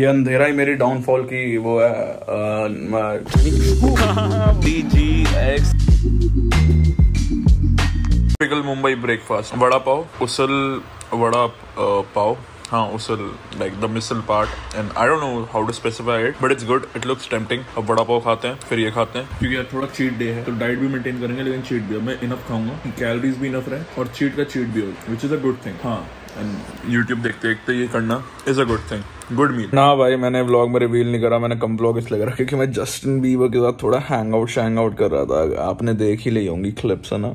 ये अंधेरा ही मेरी डाउनफॉल की वो है टिपिकल मुंबई ब्रेकफास्ट वड़ा पाव उसल वड़ा पाव हाँ usal like the misal part and I don't know how to specify it but it's good it looks tempting अब वड़ा पाव खाते हैं फिर ये खाते हैं। क्योंकि यार थोड़ा चीट डे है तो डाइट भी मेंटेन करेंगे लेकिन चीट भी अब मैं इनफ खाऊँगा। कैलोरीज भी इनफ रहे और चीट का चीट भी हो which is a good thing हाँ। एंड यूट्यूब देखते देखते ये करना is a good thing good meal ना भाई, मैंने व्लॉग में रिवील नहीं करा, मैंने कम व्लॉग इसलिए करा क्योंकि मैं जस्टिन बीबर के साथ थोड़ा हैंग आउट शैंग आउट कर रहा था। आपने देख ही ली होंगी क्लिप्स है ना?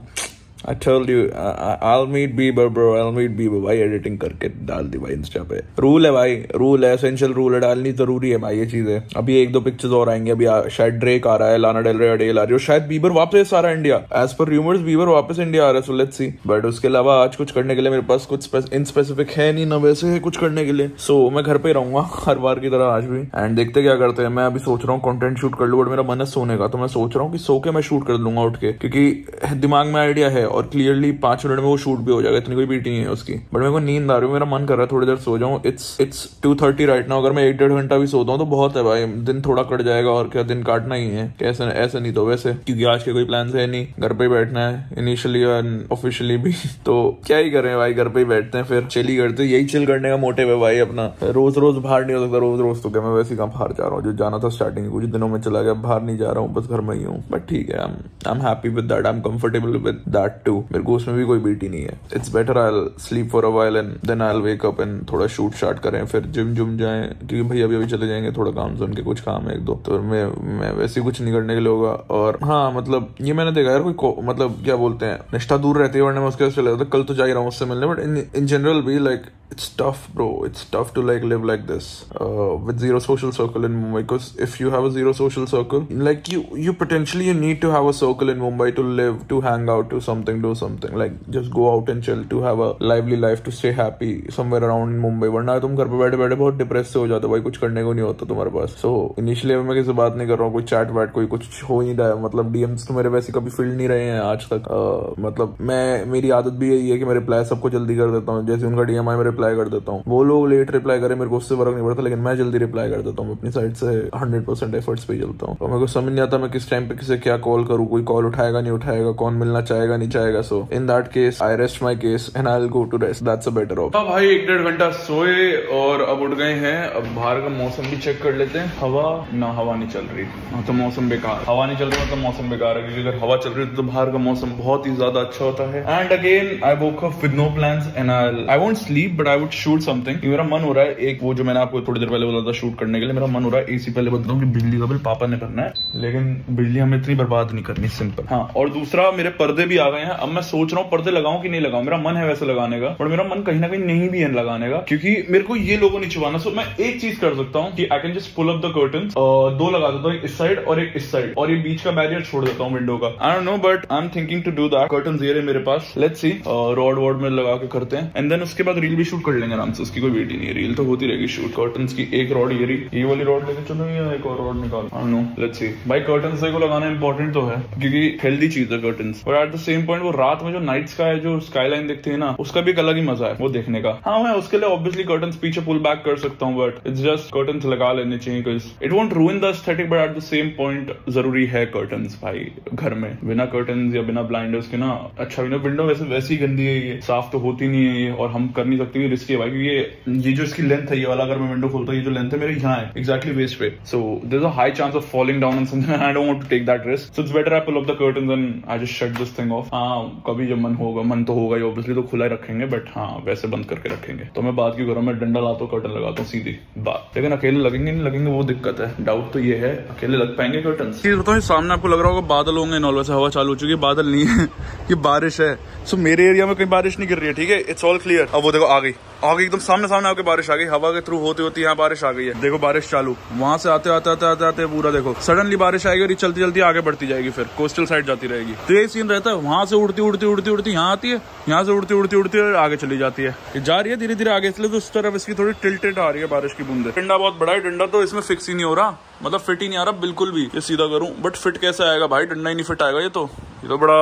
You I- I- I'll meet Bieber bro. I'll meet Bieber. भाई एडिटिंग करके डाल दी भाई इंस्टा पे? रूल है भाई रूल है एसेंशियल रूल है डालनी ज़रूरी है भाई ये चीज़ें। अभी एक दो पिक्चर्स और आएँगे अभी आ, शायद ड्रेक आ रहा है लाना डेल रे अडेल आ रही है शायद बीबर वापस आ रहा है India as per rumours Bieber वापस इंडिया आ रहा है सो लेट्स सी बट उसके अलावा आज कुछ करने के लिए मेरे पास कुछ इन स्पेसिफिक है नहीं ना वैसे है कुछ करने के लिए। सो मैं घर पे रहूँगा हर बार की तरह आज भी। एंड देखते क्या करते हैं मैं अभी सोच रहा हूँ कंटेंट शूट कर लूँ बट मेरा मन है सोने का तो मैं सोच रहा हूँ कि सो के मैं शूट कर लूँगा उठ के क्योंकि दिमाग में आइडिया है और क्लियरली पाँच मिनट में वो शूट भी हो जाएगा, इतनी कोई बीटी नहीं है उसकी। बट मेरे को नींद आ रही है, मेरा मन कर रहा है थोड़ी देर सो जाऊँ। It's it's two thirty right ना अगर मैं एक डेढ़ घंटा भी सोता हूँ तो बहुत है भाई। दिन थोड़ा कट जाएगा और क्या दिन काटना ही है। कैसे, ऐसे नहीं तो वैसे। क्योंकि आज के कोई प्लान है नहीं। घर पे बैठना है इनिशियली एंड ऑफिशियली भी। तो क्या ही करें भाई, घर पे ही बैठते हैं, फिर चिल ही करते यही चिल करने का मोटिव है भाई अपना। रोज रोज बाहर नहीं हो सकता, रोज रोज तो क्या मैं वैसे कहाँ बाहर जा रहा हूँ? जो जाना था स्टार्टिंग कुछ दिनों में चला गया बाहर नहीं जा रहा हूँ, बस घर में ही हूँ। बट ठीक है I am happy with that I am comfortable with that too मेरे को उसमें भी कोई बीटी नहीं है। It's better I sleep for a while and then I wake up and थोड़ा शूट शार्ट करें फिर जिम जुम जाएँ। क्योंकि भाई अभी अभी चले जाएँगे थोड़ा काम सुन के कुछ काम है एक दो। तो मैं मैं वैसे कुछ नहीं करने के लिए होगा। और हाँ मतलब ये मैंने देखा यार कोई मतलब क्या बोलते हैं निष्ठा दूर रहती है वरना मैं उसके साथ चले जाता कल तो जा ही रहा हूँ उससे मिलने बट इन इन जनरल भी like it's tough bro. It's tough to like live like this uh, with zero social circle in mumbai. Because if you have a zero social circle like you you potentially you need to have a circle in mumbai to live to hang out to something. Do something. Like just go out and chill to have a lively life to stay happy somewhere around mumbai. वरना तुम घर पे बैठे बैठे बहुत depress से हो जाते हो भाई कुछ करने को नहीं होता तुम्हारे पास. So initially मैं किसी से बात नहीं कर रहा हूँ कोई चैट वैट कोई कुछ हो ही रहा है. मतलब डीएम्स तो मेरे वैसे कभी फ़ील्ड नहीं रहे हैं आज तक. Uh, मतलब मैं मेरी आदत भी यही है कि मैं रिप्लाई सबको जल्दी कर देता हूँ. जैसे उनका डीएम आए मैं रिप्लाई कर देता हूँ. वो लोग लेट रिप्लाई करें मेरे को उससे फ़र्क नहीं पड़ता लेकिन मैं जल्दी रिप्लाई कर देता हूँ. अपनी साइड से हंड्रेड परसेंट एफर्ट्स पे चलता हूँ. और मेरे को समझ नहीं आता मैं किस टाइम पे किसे क्या कॉल करूँ. कोई कॉल उठाएगा नहीं उठाएगा कौन मिलना चाहेगा नहीं चाहेगा so in that case I rest my case and I go to rest that's a better off भाई एक डेढ़ घंटा सोए और अब उठ गए हैं। अब बाहर का मौसम भी चेक कर लेते हैं। हवा, ना हवा नहीं चल रही। हाँ तो मौसम बेकार। हवा नहीं चल रही मतलब मौसम बेकार है, क्योंकि अगर हवा चल रही है तो बाहर का मौसम बहुत ही ज़्यादा अच्छा होता है। And again I woke up with no plans and I I won't sleep but I would shoot something मेरा मन हो रहा है एक वो जो मैंने आपको थोड़ी देर पहले बोला था शूट करने के लिए, मेरा मन हो रहा है एसी पहले बता दूँ कि बिजली का बिल पापा ने करना है। लेकिन बिजली हमें इतनी बर्बाद नहीं करनी सिंपल हाँ और दूसरा, मेरे पर्दे भी आ गए हैं, अब मैं सोच रहा हूँ पर्दे लगाऊँ कि नहीं लगाऊँ? मेरा मन है वैसे लगाने का पर मेरा मन कहीं ना कहीं नहीं भी है लगाने का, क्योंकि मेरे को ये लोगों नहीं छुपाना। सो मैं एक चीज़ कर सकता हूँ कि I can just pull up the curtain दो लगा देता हूँ इस साइड और एक इस साइड और ये बीच का बैरियर छोड़ देता हूँ विंडो का। I don't know but I am thinking to do that curtain ये मेरे पास। लेट्स सी रॉड वॉड में लगा के करते हैं एंड देन उसके बाद रील भी शूट कर लेंगे आराम से। उसकी कोई ही नहीं है। रील तो होती रहेगी शूट कर्टन की एक रॉड ये रही। ये वाली रॉड लेके चलो या एक और रॉड निकाल। आई नो लेट्स सी भाई कर्टन को लगाना इंपॉर्टेंट तो है, क्योंकि हेल्दी चीज़ है कर्टन और एट द सेम पॉइंट वो रात में जो नाइट स्काई है, जो स्काई लाइन देखते हैं ना, उसका भी एक अलग ही मज़ा है, वो देखने का। हाँ मैं उसके लिए ऑब्वियसली कर्टन पीछे पुल बैक कर सकता हूँ बट इट्स जस्ट कर्टन लगा लेने चाहिए it won't ruin the aesthetic but at the same point ज़रूरी है कर्टन भाई, घर में। बिना कर्टन या बिना ब्लाइंडर्स के ना अच्छा भी ना विंडो वैसे वैसी ही गंदी है ये, साफ़ तो होती नहीं है ये, और हम कर नहीं सकते रिस्की है भाई ये ये जो इसकी लेंथ है, ये वाला अगर मैं विंडो खोलता हूँ, ये जो लेंथ है मेरे यहाँ है एक्जैक्टली वेस्ट पे। So there a high chance of falling down and something I don't want to take that risk so it's better I pull up the curtain and I just shut this thing off हाँ कभी जब मन होगा, मन तो होगा ही obviously तो खुला ही रखेंगे बट हाँ वैसे बंद करके रखेंगे। तो मैं बात की करूँ मैं डंडा लाता हूँ कर्टन लगाता हूँ सीधी बात। लेकिन अकेले लगेंगे नहीं, लगेंगे वो दिक्कत है। डाउट तो ये है, अकेले लग पाएँगे कर्टन तो सामने आपको लग रहा होगा बादल होंगे नॉल वैसे हवा चालू हो चुकी है, बादल नहीं है, ये बारिश है। सो मेरे एरिया में कहीं बारिश नहीं गिर रही है, ठीक है? इट्स ऑल क्लियर अब वो देखो, आ गई। आ गई एकदम सामने सामने आके बारिश आ गई। हवा के थ्रू होती होती यहाँ बारिश आ गई है। देखो बारिश चालू। वहाँ से आते आते आते आते आते पूरा देखो। सडनली बारिश आएगी और ये चलती चलती आगे बढ़ती जाएगी फिर। कोस्टल साइड जाती रहेगी। तो यही सीन रहता है। वहाँ से उड़ती उड़ती उड़ती उड़ती यहाँ आती है। यहाँ से उड़ती उड़ती उड़ती आगे चली जाती है। जा रही है धीरे धीरे आगे। इसलिए तो उस तरफ़ इसकी थोड़ी टिल्टेड आ रही है बारिश की बूंदे। डंडा बहुत बड़ा है। डंडा तो इसमें फिक्स ही नहीं हो रहा। मतलब फिट ही नहीं आ रहा, बिल्कुल भी, ये सीधा करूँ। बट फिट कैसे आएगा भाई? डंडा ही नहीं फिट आएगा ये तो। ये तो बड़ा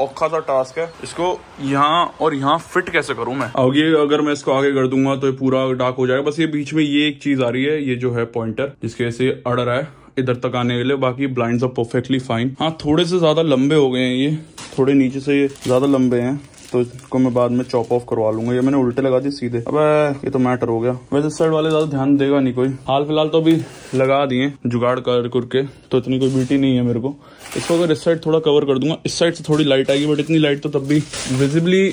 औखा सा टास्क है। इसको यहाँ और यहाँ फिट कैसे करूँ मैं? अब ये अगर मैं इसको आगे कर दूँगा तो ये पूरा डार्क हो जाएगा। बस ये बीच में ये एक चीज़ आ रही है, ये जो है पॉइंटर जिसके से अड़ रहा है इधर तक आने के लिए। बाकी ब्लाइंड आर परफेक्टली फाइन हाँ थोड़े से ज़्यादा लंबे हो गए हैं ये। थोड़े नीचे से ये ज़्यादा लंबे हैं। तो इसको मैं बाद में चॉप ऑफ़ करवा लूँगा। ये मैंने उल्टे लगा दी सीधे। अब, ये तो मैटर हो गया। वैसे साइड वाले ज़्यादा ध्यान देगा नहीं कोई। हाल फ़िलहाल तो अभी लगा दिए जुगाड़ कर करके। तो इतनी कोई ब्यूटी नहीं है मेरे को। इसको अगर इस साइड थोड़ा कवर कर दूँगा। इस साइड से थोड़ी लाइट आएगी बट इतनी लाइट तो तब भी विजिबली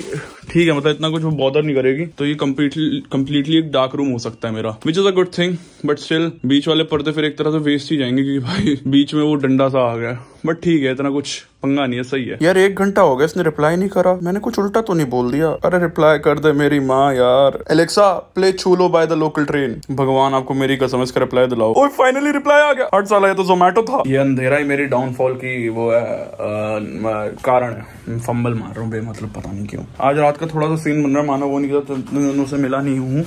ठीक है। मतलब इतना कुछ वो बॉदर नहीं करेगी। तो ये कम्प्लीटली कम्प्लीटली एक डार्क रूम हो सकता है मेरा। Which is a good thing but still बीच वाले पर्दे फिर एक तरह से वेस्ट ही जाएँगे, क्योंकि भाई बीच में वो डंडा सा आ गया। बट ठीक है, इतना कुछ पंगा नहीं है, सही है। यार, एक घंटा हो गया, इसने रिप्लाई नहीं करा। मैंने कुछ उल्टा तो नहीं बोल दिया। अरे रिप्लाई कर दे मेरी माँ यार। Alexa play Choo Lo by the Local Train भगवान, आपको मेरी कसम इसका रिप्लाई दिलाओ। ओए फाइनली रिप्लाई आ गया। हट साला ये तो जोमेटो था। ये अंधेरा ही मेरी डाउनफॉल की वो है कारण है। फंबल मार रहा हूँ, बेमतलब, पता नहीं क्यों। आज रात का थोड़ा सा सीन बन रहा है, मानव वो नहीं तो दोनों से मिला नहीं हूँ।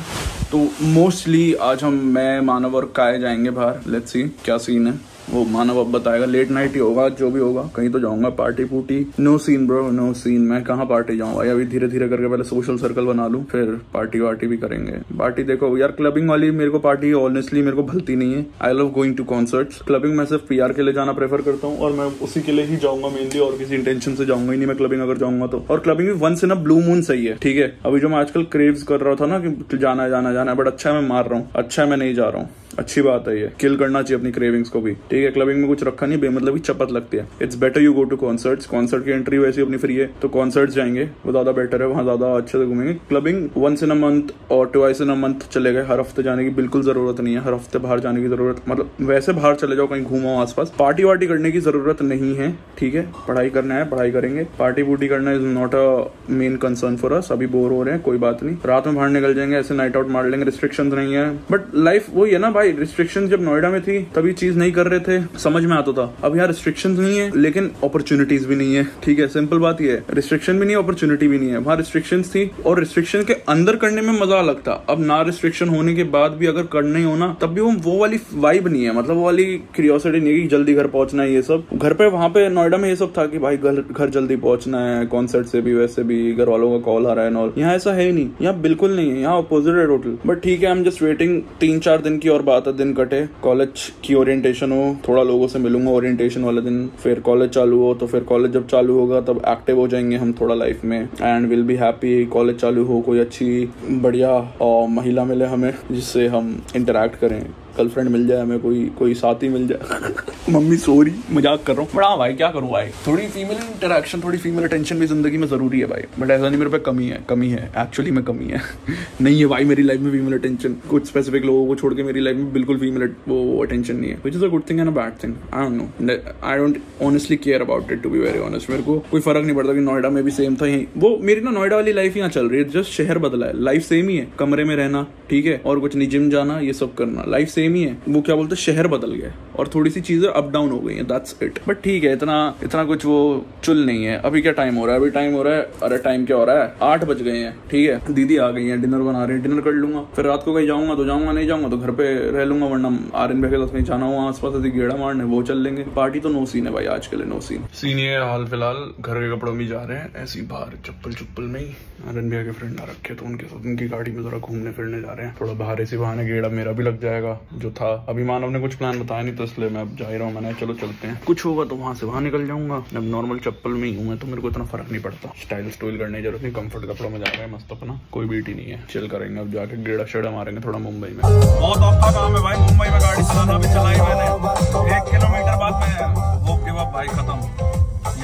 तो मोस्टली आज हम, मैं, मानव और काय जाएँगे बाहर? लेट्स सी क्या सीन है? वो मानव अब बताएगा लेट नाइट ही होगा, जो भी होगा, कहीं तो जाऊँगा पार्टी पुटी। No scene bro no scene मैं कहाँ पार्टी जाऊँगा अभी धीरे धीरे करके पहले सोशल सर्कल बना लूँ, फिर पार्टी वार्टी भी करेंगे। पार्टी देखो, यार क्लबिंग वाली मेरे को पार्टी ऑनेस्टली मेरे को भलती नहीं है। I love going to concert clubbing मैं सिर्फ़ पीआर के लिए जाना प्रेफर करता हूँ, और मैं उसी के लिए ही जाऊँगा मेनली और किसी इंटेंशन से जाऊँगा ही नहीं मैं क्लबिंग अगर जाऊँगा तो। और क्लबिंग भी once in a blue moon सही है, ठीक है? अभी जो मैं आजकल क्रेव्स कर रहा था ना कि जाना जाना जाना बट अच्छा मैं मार रहा हूँ अच्छा मैं नहीं जा रहा हूँ। अच्छी बात है ये। किल करना चाहिए अपनी क्रेविंग्स को भी। ठीक है क्लबिंग में कुछ रखा नहीं, बेमतलब चपत लगती है। It's better you go to concerts concert की एंट्री वैसे अपनी फ्री है तो कॉन्सर्ट जाएँगे। वो ज़्यादा बेटर है, वहाँ ज़्यादा अच्छे से घूमेंगे। Clubbing once in a month और ट्वाइस इन अ मंथ चले गए। हर हफ़्ते जाने की बिल्कुल ज़रूरत नहीं है। हर हफ़्ते बाहर जाने की ज़रूरत मतलब वैसे बाहर चले जाओ, कहीं घूमो आसपास। पार्टी वार्टी करने की ज़रूरत नहीं है, ठीक है? पढ़ाई करना है, पढ़ाई करेंगे। पार्टी वूटी करना is not a main concern for us अभी बोर हो रहे हैं, कोई बात नहीं। रात में बाहर निकल जाएँगे, ऐसे नाइट आउट मार लेंगे रिस्ट्रिक्शन नहीं है। बट लाइफ वही है ना भाई रिस्ट्रिक्शन जब नोएडा में थी, तभी चीज़ नहीं कर रहे थे। समझ में आता था। अब यहाँ रिस्ट्रिक्शन नहीं है, लेकिन अपॉर्चुनिटीज़ भी नहीं है। ठीक है सिंपल बात यह है। रिस्ट्रिक्शन भी नहीं अपॉर्चुनिटी भी नहीं है। वहाँ रिस्ट्रिक्शन थी, और रिस्ट्रिक्शन के अंदर करने में मज़ा अलग था। अब ना रिस्ट्रिक्शन होने के बाद भी अगर करना ही होना तब भी वो वाली वाइब नहीं है। मतलब वो वाली क्यूरियोसिटी नहीं है कि जल्दी घर पहुँचना है ये सब। घर पे, वहाँ पे नोएडा में ये सब था कि भाई, घर घर जल्दी पहुँचना है कॉन्सर्ट से भी, वैसे भी घर वालों का कॉल आ रहा है और यहाँ ऐसा है ही नहीं। यहाँ बिल्कुल नहीं है। यहाँ अपोजिट है टोटल बट ठीक है एम जस्ट वेटिंग तीन चार दिन की और है, दिन कटे कॉलेज की ओरिएंटेशन हो, थोड़ा लोगों से मिलूँगा ओरिएंटेशन वाले दिन, फिर कॉलेज चालू हो तो फिर कॉलेज जब चालू होगा, तब एक्टिव हो जाएँगे हम थोड़ा लाइफ में and will be happy college चालू हो, कोई अच्छी, बढ़िया महिला मिले हमें, जिससे हम इंटरेक्ट करें। गर्लफ्रेंड मिल जाए, हमें कोई कोई साथी मिल जाए। मम्मी सॉरी, मज़ाक कर रहा हूँ। बड़ा, भाई, क्या करूँ, भाई? थोड़ी फीमेल इंटरेक्शन थोड़ी फीमेल अटेंशन भी ज़िंदगी में ज़रूरी है, भाई। बट ऐसा नहीं, मेरे पे कमी है कमी है। एक्चुअली में कमी है। नहीं है, भाई, मेरी लाइफ में फीमेल अटेंशन कुछ स्पेसिफिक लोगों को छोड़ के मेरी लाइफ में बिल्कुल फीमेल वो अटेंशन नहीं है। Which is a good thing and a bad thing I don't know I don't honestly care about it to be very honest मेरे को कोई फ़र्क नहीं पड़ता कि नोएडा में भी सेम था यही। वो, मेरी ना नोएडा वाली लाइफ यहाँ चल रही है। जस्ट शहर बदला है। लाइफ सेम ही है। कमरे में रहना, ठीक है? और कुछ नहीं जिम जाना, ये सब करना। लाइफ सेम ही है. वो क्या बोलते हैं? शहर बदल गया और थोड़ी सी चीज़ें अप डाउन हो गई हैं. दैट्स इट बट ठीक है, इतना इतना कुछ वो चुल नहीं है. अभी क्या टाइम हो रहा है? अभी टाइम हो रहा है? अरे टाइम क्या हो रहा है? आठ बज गए हैं. ठीक है? दीदी आ गई है. डिनर बना रही है. डिनर कर लूँगा. फिर रात को कहीं जाऊँगा तो जाऊँगा, नहीं जाऊँगा तो घर पे रह लूँगा, वरना आर्यन भाई के साथ कहीं जाना हुआ. आसपास ऐसी गेड़ा मारने, वो चल लेंगे. पार्टी तो नो सीन है भाई आज के लिए नो सीन सीन ये हाल फ़िलहाल. घर के कपड़ों में जा रहे हैं. ऐसी बाहर चप्पल चुप्पल में ही आर्यन भैया के फ्रेंड आ रखे तो उनके साथ, उनकी गाड़ी में थोड़ा घूमने फिरने जा रहे हैं. थोड़ा बाहर ऐसी बहाने गेड़ा मेरा भी लग जाएगा. जो था। अभी मानव ने कुछ प्लान बताया नहीं तो इसलिए मैं अब जा रहा हूँ। मैंने चलो चलते हैं। कुछ होगा तो वहाँ से वहाँ निकल जाऊँगा। अब नॉर्मल चप्पल में ही हूँ तो मेरे को इतना फ़र्क नहीं पड़ता। स्टाइल स्टोइल करने की ज़रूरत नहीं कंफर्ट कपड़ों में जा रहे हैं मस्त अपना। कोई बीट नहीं है। चिल करेंगे, अब जाके गेड़ा शेड़ा मारेंगे थोड़ा मुंबई में। बहुत औखा काम है भाई, मुंबई में गाड़ी चलाना भी चलाई मैंने। एक किलोमीटर बाद में भाई, खत्म।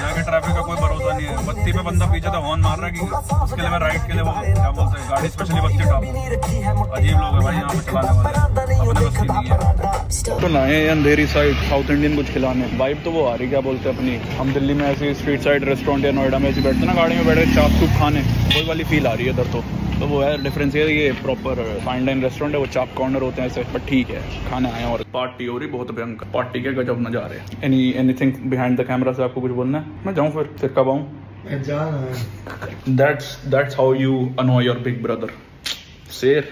यहाँ के ट्रैफ़िक का कोई भरोसा नहीं है। बत्ती पे बंदा पीछे था हॉर्न मार रहा है उसके लिए मैं राइट के लिए वो क्या बोलते हैं, गाड़ी स्पेशली बत्ती टाप अजीब लोग है भाई, यहाँ पे चलाने वाले। तो ना है। तो अंधेरी साइड साउथ इंडियन कुछ खिलाने। वाइब तो वो आ रही क्या बोलते हैं अपनी। हम दिल्ली में ऐसे स्ट्रीट साइड रेस्टोरेंट या नोएडा में ऐसे बैठते ना, गाड़ी में बैठे चाप चूप खाने। वही वाली फील आ रही है इधर तो। तो वो है डिफरेंस ये ये प्रॉपर फाइन डाइन रेस्टोरेंट है वो चाप कॉर्नर होते हैं ऐसे बट ठीक है खाने आए और पार्टी हो रही बहुत भयंकर। पार्टी के गजब मज़ा आ रहे हैं। Any anything behind the camera से आपको कुछ बोलना है? मैं जाऊँ फिर फिर कब आऊँ? That's that's how you know your big brother शेर